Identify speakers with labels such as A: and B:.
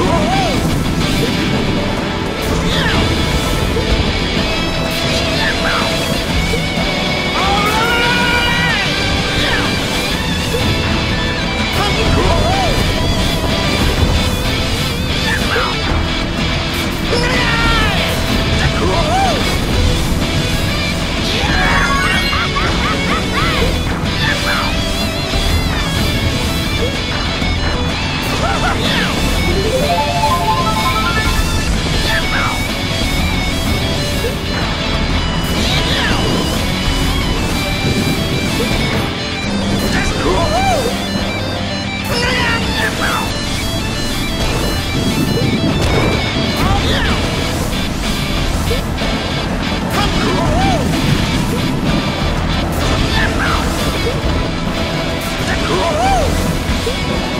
A: Oh! Woo!